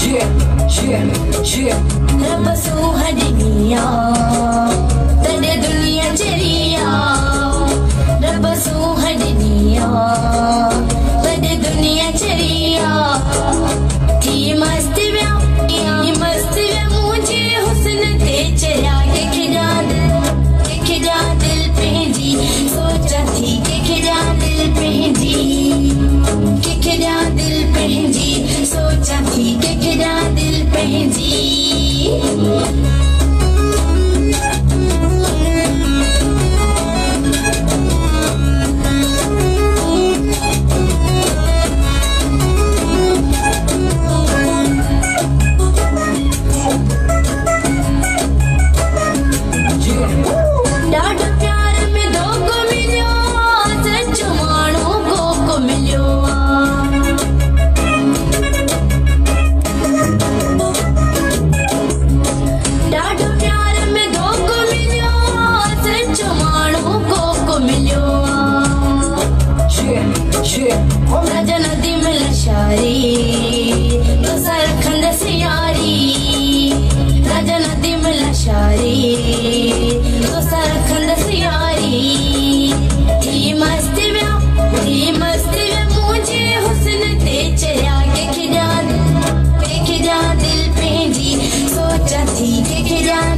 Yeah, yeah, yeah. Ramasuha diniyaa. 面积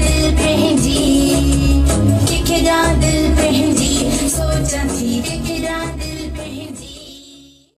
दिल पे लिख जा दिल